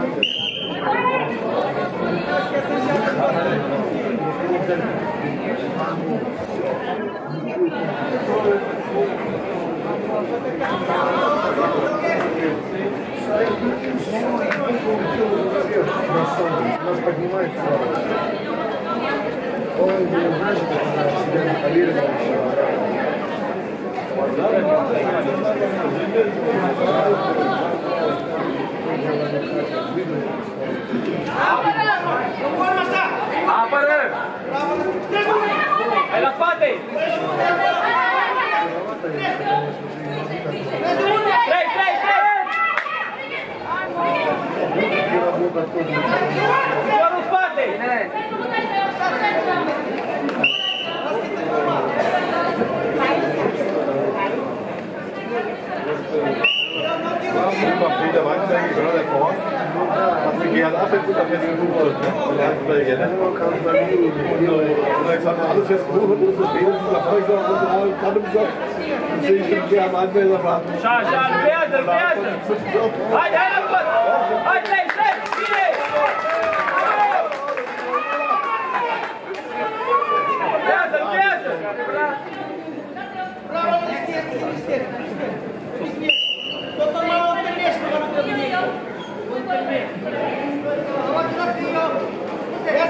Подарок. Şaşan, beyazır, beyazır. Haydi, haydi, haydi.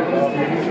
Продолжается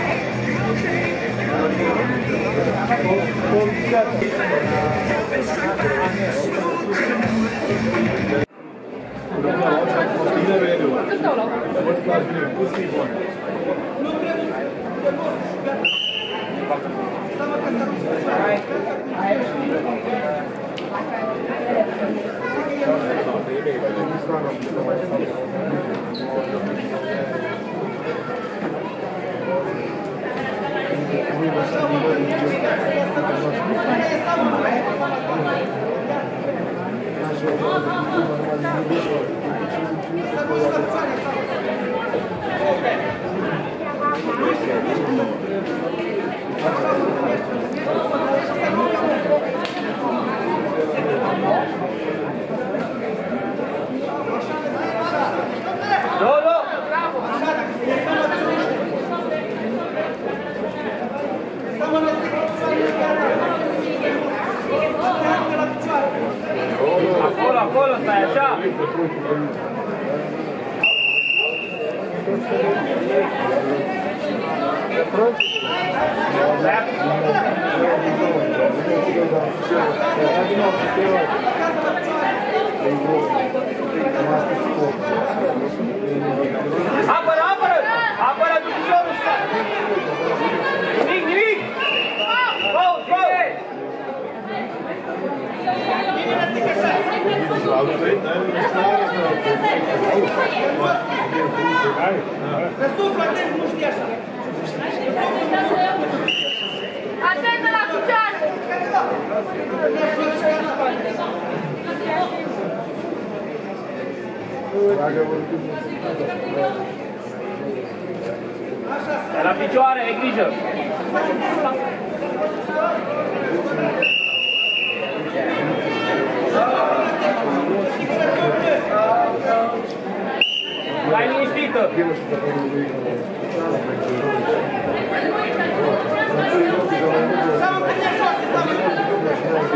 Вот. Thank you. Acolo, acolo, stai așa! Left. Răsuflă-te, nu știi așa. Atentă la cuceară! La picioare, ai grijă! Liniștită!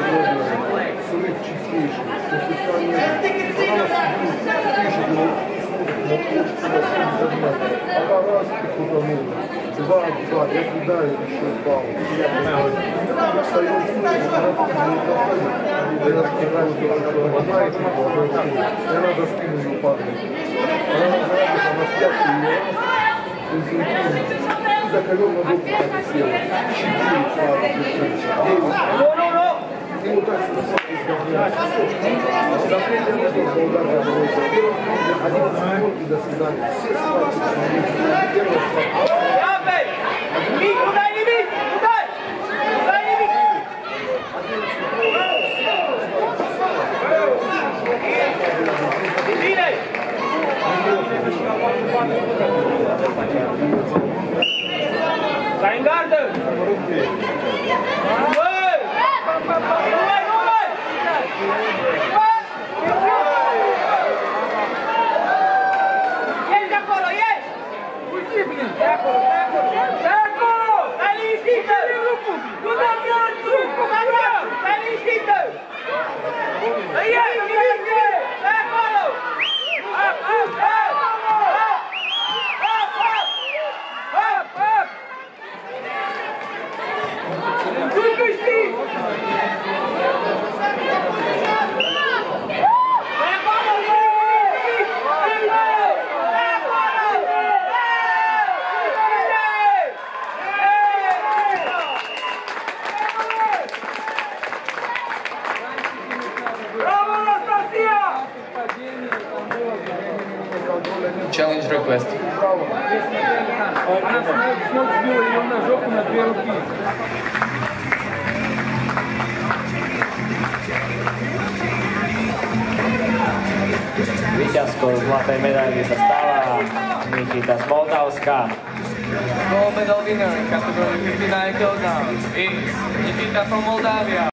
Сырых чистейший. То есть, если они- она чистейший, но Она раз и крутанула. Два, два, я кидаю еще два. Встаю, я кидаю, она и я надо скину ее падает. Она называется, она спят, и я за ковер на руку так и села. Четыре сразу, девять. Nu, nu, nu! И вот так Запрета нет, удар Один секунд и до свидания. Все схватки. Первая схватка. challenge request. Výťazkou zlatej medaily sa stáva Nikita z Moldavska. Gold medal winner in category 59 kg is Nikita from Moldavia.